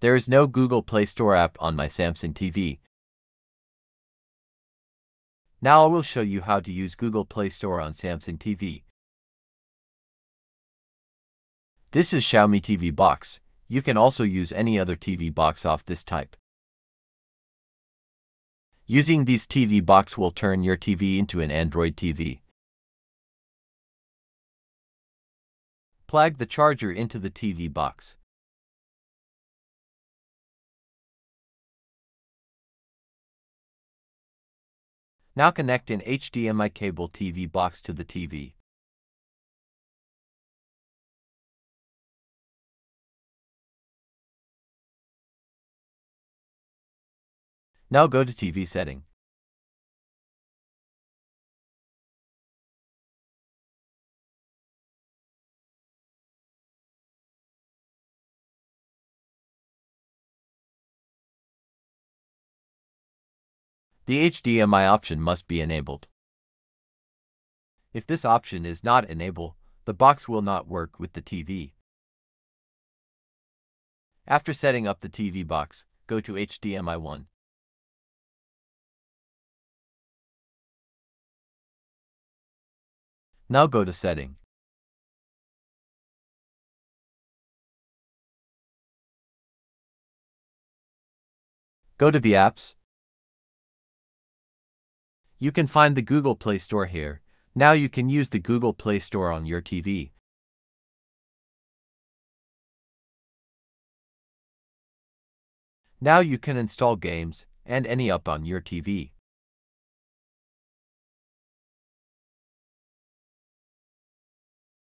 There is no Google Play Store app on my Samsung TV. Now I will show you how to use Google Play Store on Samsung TV. This is Xiaomi TV box. You can also use any other TV box off this type. Using these TV box will turn your TV into an Android TV. Plug the charger into the TV box. Now connect an HDMI cable TV box to the TV. Now go to TV setting. The HDMI option must be enabled. If this option is not enabled, the box will not work with the TV. After setting up the TV box, go to HDMI 1. Now go to Setting. Go to the apps. You can find the Google Play Store here. Now you can use the Google Play Store on your TV. Now you can install games and any app on your TV.